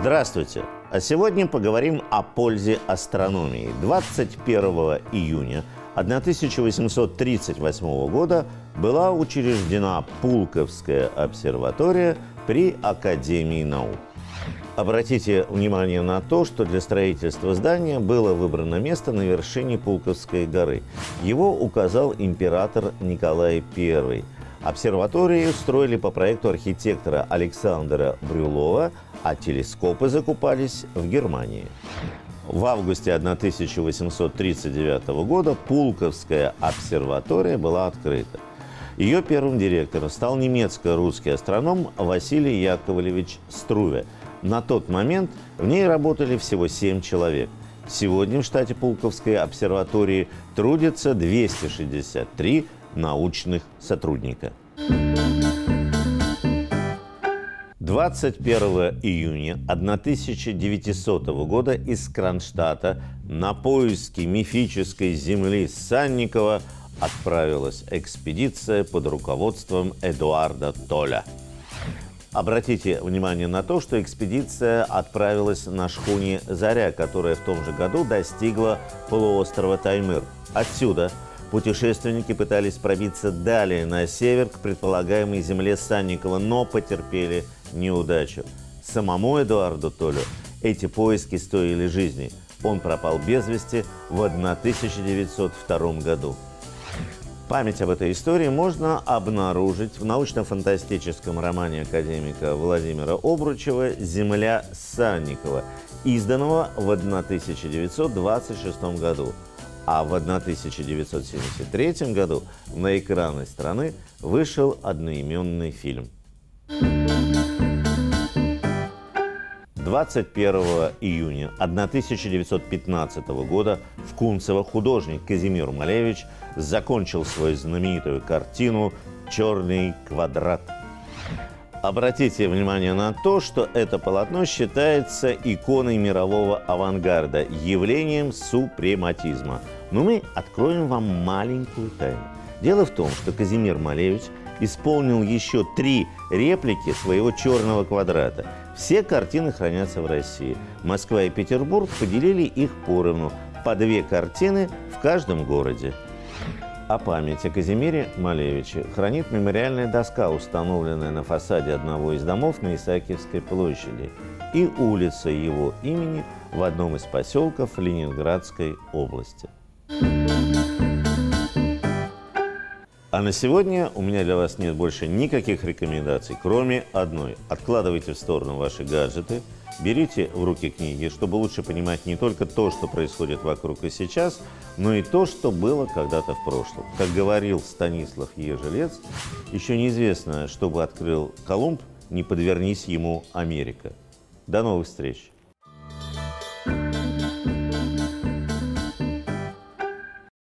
Здравствуйте! А сегодня поговорим о пользе астрономии. 21 июня 1838 года была учреждена Пулковская обсерватория при Академии наук. Обратите внимание на то, что для строительства здания было выбрано место на вершине Пулковской горы. Его указал император Николай I. Обсерваторию строили по проекту архитектора Александра Брюлова, а телескопы закупались в Германии. В августе 1839 года Пулковская обсерватория была открыта. Ее первым директором стал немецко-русский астроном Василий Яковлевич Струве – на тот момент в ней работали всего 7 человек. Сегодня в штате Пулковской обсерватории трудятся 263 научных сотрудника. 21 июня 1900 года из Кронштадта на поиски мифической земли Санникова отправилась экспедиция под руководством Эдуарда Толя – Обратите внимание на то, что экспедиция отправилась на шхуне «Заря», которая в том же году достигла полуострова Таймыр. Отсюда путешественники пытались пробиться далее на север к предполагаемой земле Санникова, но потерпели неудачу. Самому Эдуарду Толю эти поиски стоили жизни. Он пропал без вести в 1902 году. Память об этой истории можно обнаружить в научно-фантастическом романе академика Владимира Обручева «Земля Санникова», изданного в 1926 году. А в 1973 году на экраны страны вышел одноименный фильм. 21 июня 1915 года в Кунцево художник Казимир Малевич закончил свою знаменитую картину «Черный квадрат». Обратите внимание на то, что это полотно считается иконой мирового авангарда, явлением супрематизма. Но мы откроем вам маленькую тайну. Дело в том, что Казимир Малевич исполнил еще три реплики своего черного квадрата. Все картины хранятся в России. Москва и Петербург поделили их поровну, по две картины в каждом городе. О памяти Казимире Малевиче хранит мемориальная доска, установленная на фасаде одного из домов на Исаакиевской площади, и улица его имени в одном из поселков Ленинградской области. А на сегодня у меня для вас нет больше никаких рекомендаций, кроме одной. Откладывайте в сторону ваши гаджеты, берите в руки книги, чтобы лучше понимать не только то, что происходит вокруг и сейчас, но и то, что было когда-то в прошлом. Как говорил Станислав Ежелец, еще неизвестно, что бы открыл Колумб, не подвернись ему Америка. До новых встреч!